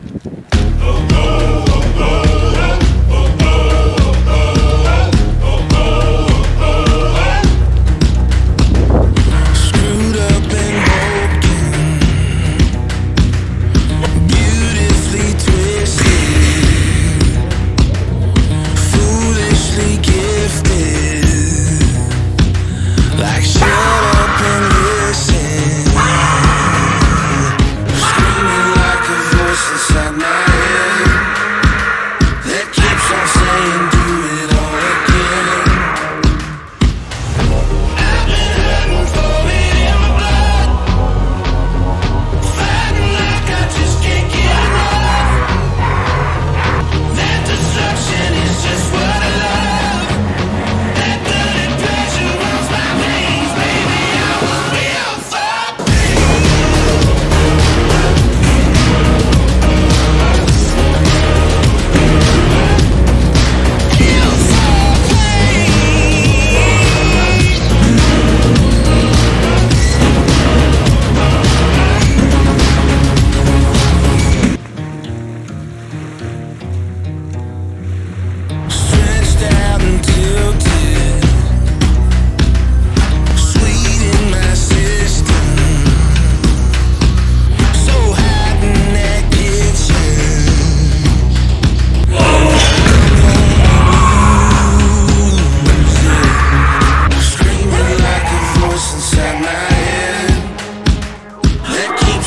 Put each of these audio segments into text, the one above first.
Oh, no.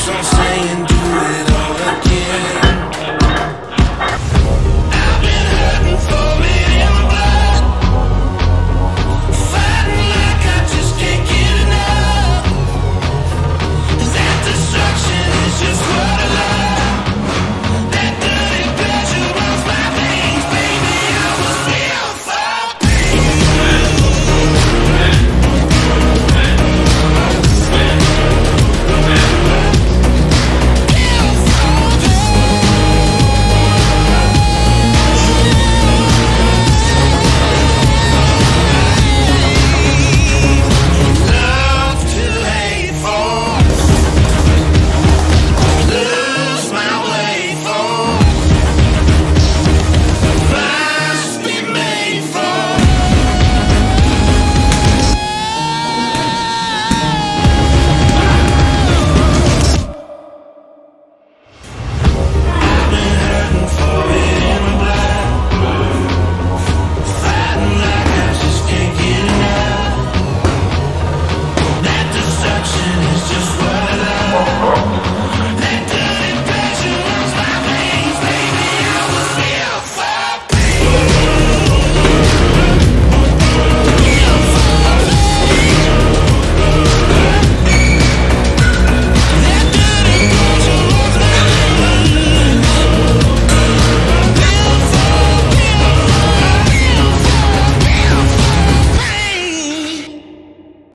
I'm saying.